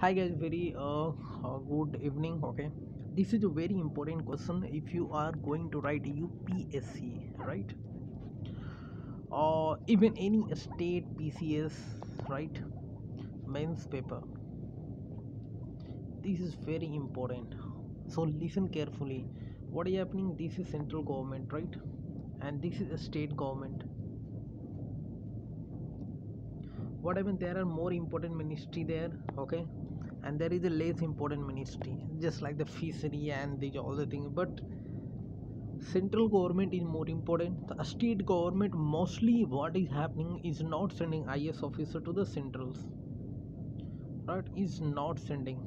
hi guys very uh, uh, good evening okay? This is a very important question. If you are going to write upsc right? Or even any state pcs right? Mains paper. This is very important. So listen carefully. What is happening? This is central government right? And this is a state government what happened there are more important ministry there okay? And there is a less important ministry just like the fishery and the all the things but central government is more important. The state government mostly what is happening is not sending is officer to the centrals. Right? Is not sending.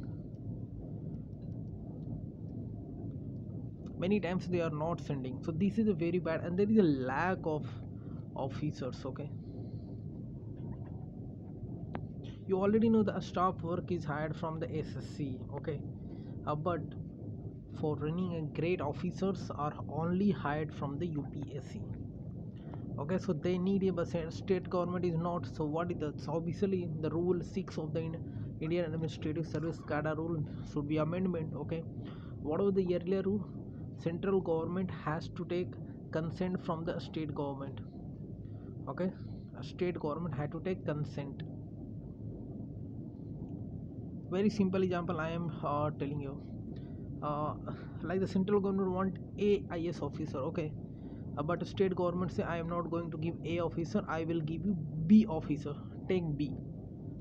Many times they are not sending. So this is a very bad and there is a lack of officers okay you already know the staff work is hired from the ssc okay? Uh, but for running a great officers are only hired from the upsc okay? So they need a but state government is not so what is the so obviously the rule 6 of the indian administrative service cadre rule should be amendment okay? What was the earlier rule? Central government has to take consent from the state government okay? A state government had to take consent very simple example i am uh, telling you. Uh, like the central government want a IAS officer okay? Uh, but state government say i am not going to give a officer i will give you b officer. Take b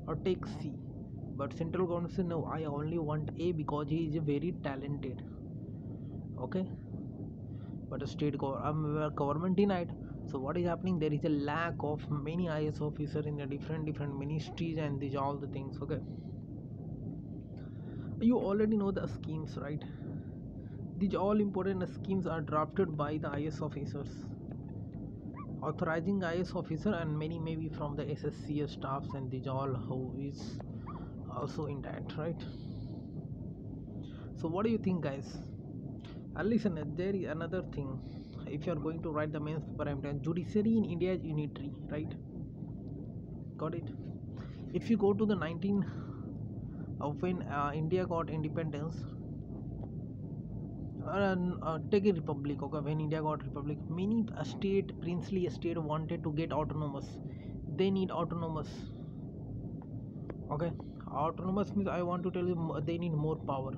or take c. But central government say no i only want a because he is very talented. Okay? But state go- um, government denied. So what IAS happening? There is a lack of many is officer in the different different ministries and these all the things okay you already know the schemes right? These all important schemes are drafted by the IAS officers. Authorizing is officer and many maybe from the sscs staffs and these all who is also in that right? So what do you think guys? And listen there is another thing. If you are going to write the mains paper i'm judiciary in india is unitary right? Got it? If you go to the 19 of when uh, india got independence uh, uh, take a republic okay? When india got republic many uh, state princely state wanted to get autonomous. They need autonomous okay? Autonomous means i want to tell you they need more power.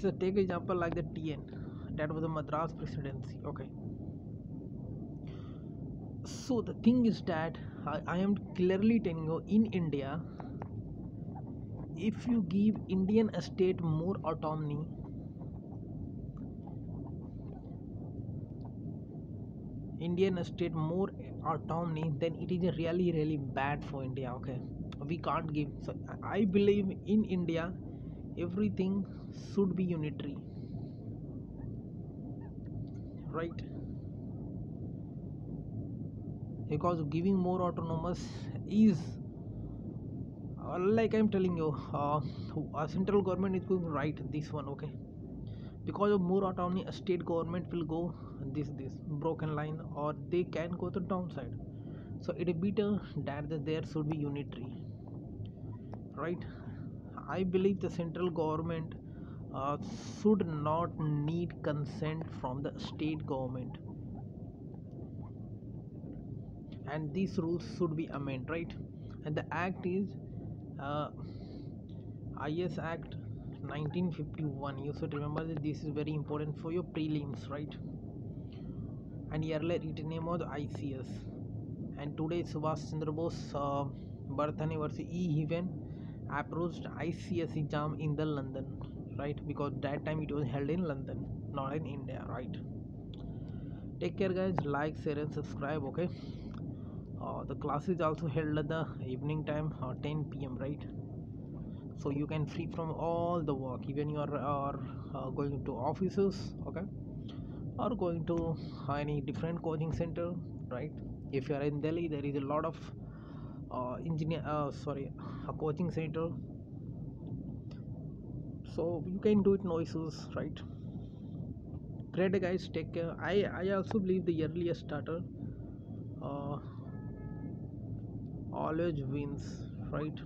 So take example like the tn that was the madras presidency okay so the thing is that I, I am clearly telling you in india if you give indian state more autonomy indian state more autonomy then it is really really bad for india okay? We can't give. So i believe in india everything should be unitary. Right because giving more autonomous is like i'm telling you uh, a central government is going to write this one okay? Because of more autonomy a state government will go this this broken line or they can go to downside. So it is better that there should be unitary right? I believe the central government uh, should not need consent from the state government and these rules should be amended right? And the act is uh, is act 1951 you should remember that this is very important for your prelims right? And earlier it name was ics and today subhash chandra bose uh, birth anniversary he even approached ics exam in the london right? Because that time it was held in london not in india right? Take care guys. Like share and subscribe okay uh, the class is also held at the evening time uh, 10 pm right? So you can free from all the work even you are, are uh, going to offices okay? Or going to any different coaching center right? If you are in delhi there is a lot of uh, engineer uh, sorry a coaching center. So you can do it no issues right? Great guys. Take care. I i also believe the earliest starter uh, always wins right